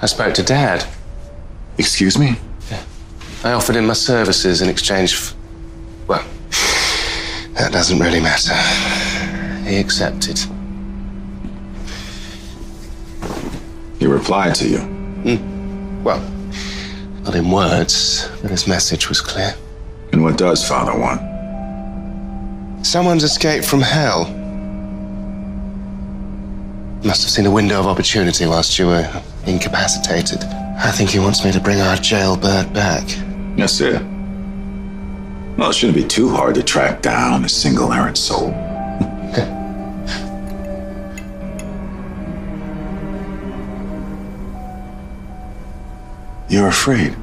I spoke to Dad. Excuse me? I offered him my services in exchange for. Well, that doesn't really matter. He accepted. He replied to you. Hmm. Well, not in words, but his message was clear. And what does Father want? Someone's escaped from hell. Must have seen a window of opportunity whilst you were incapacitated. I think he wants me to bring our jailbird back. Yes, sir. Well, it shouldn't be too hard to track down a single errant soul. You're afraid.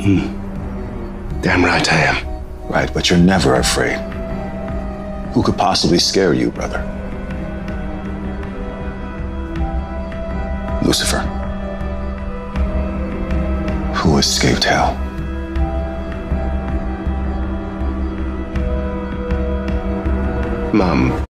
Hmm. Damn right I am. Right, but you're never afraid. Who could possibly scare you, brother? Lucifer. Who escaped hell? Mum.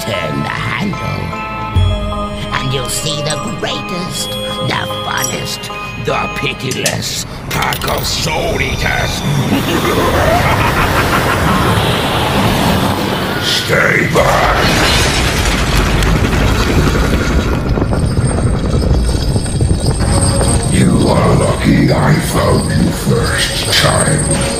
Turn the handle. And you'll see the greatest, the funnest, the pitiless pack of soul eaters. Stay back! You are lucky I found you first, child.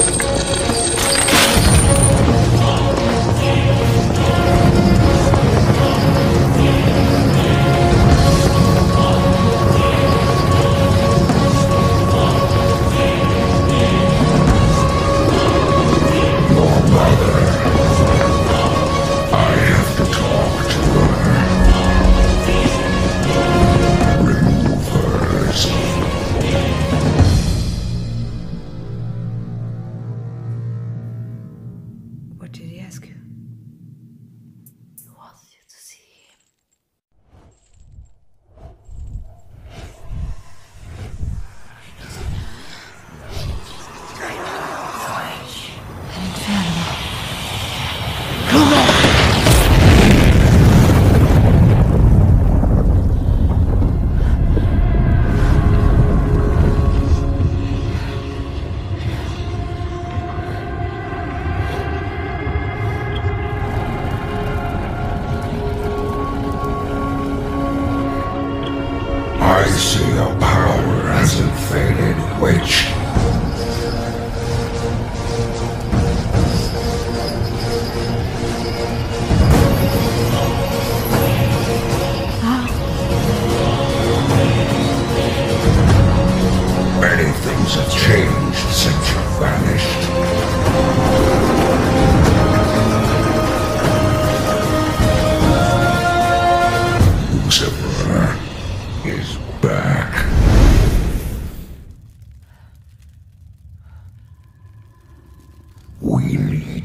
I see your power hasn't faded, witch. Many things have changed since you vanished.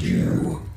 You.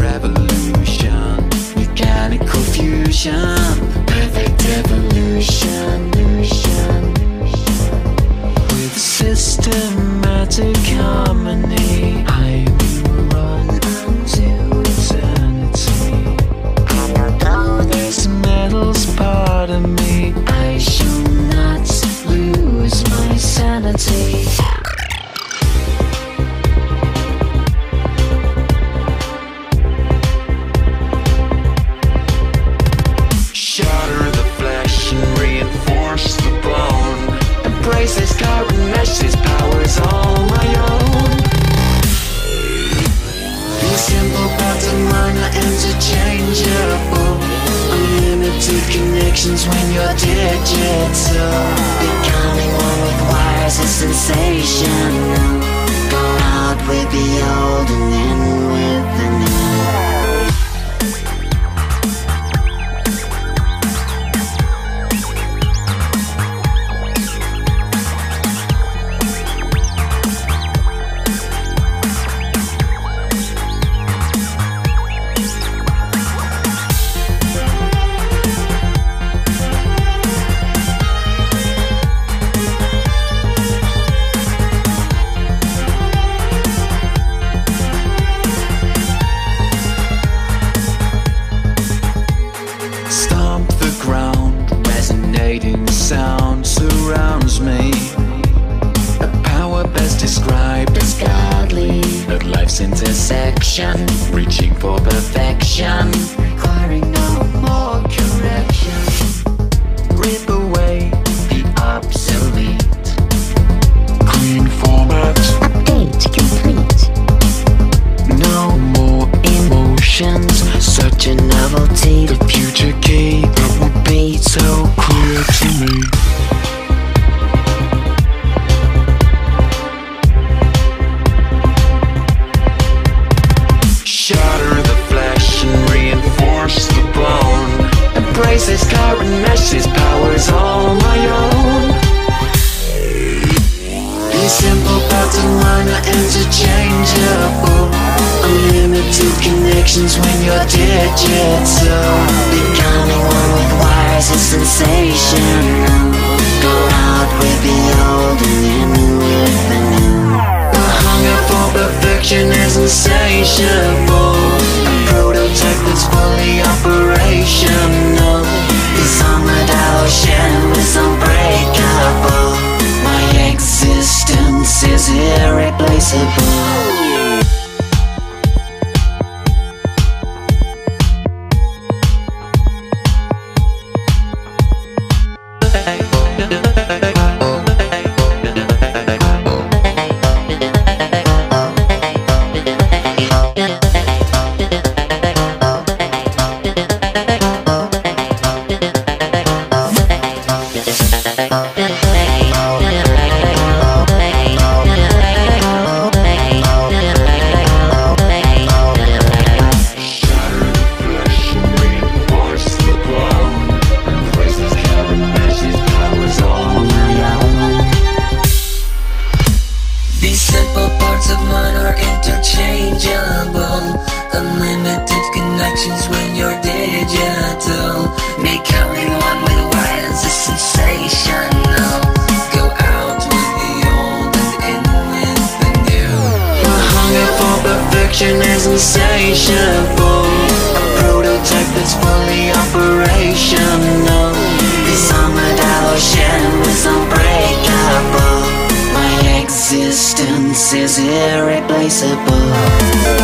Revolution. Mechanical fusion. Perfect evolution. With systematic harmony, conversation. section, reaching for perfection. directions when your digits slow Becoming one with wires is sensation, Go out with the old and in with the new. The hunger for perfection is insatiable. Bye. A prototype that's fully operational is unbreakable. My existence is irreplaceable.